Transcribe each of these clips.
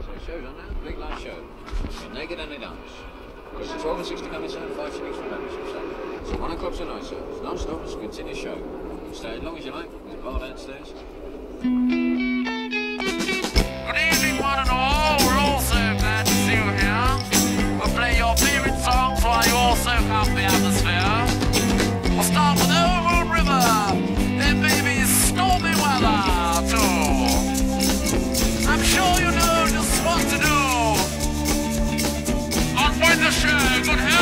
so show's on now. Big live show. You're naked and they dance. It's 12 and 60 coming sound, 5 shillings for membership, sir. So 1 o'clock tonight, sir. It's non-stop, it's a continuous show. Stay as long as you like. There's a bar downstairs. Good evening, one and all. We're all so glad to see you here. We'll play your favorite songs while you all soak the show.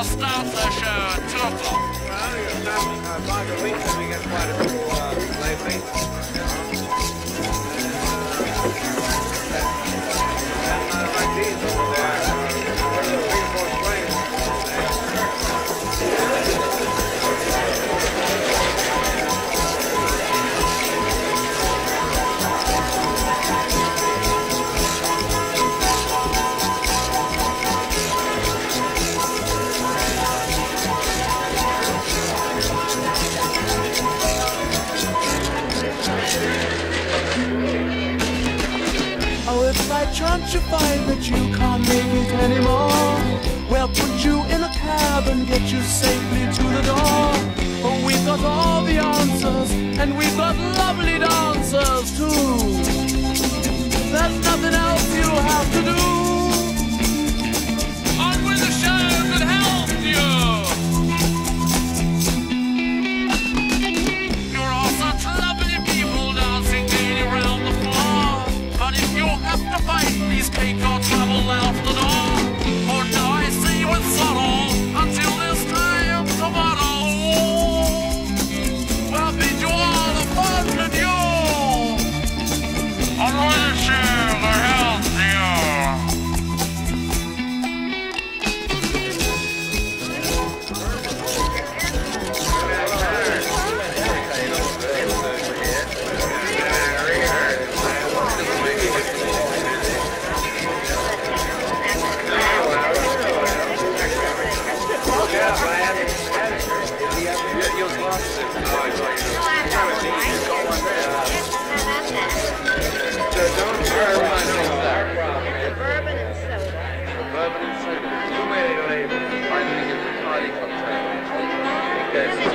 Bettina start the show at 2 o'clock. Well, you got uh, margaritas, we get quite a few uh, lately. Oh, if by chance you find that you can't make it anymore, we'll put you in a cab and get you safely to the door. Oh, we've got all Because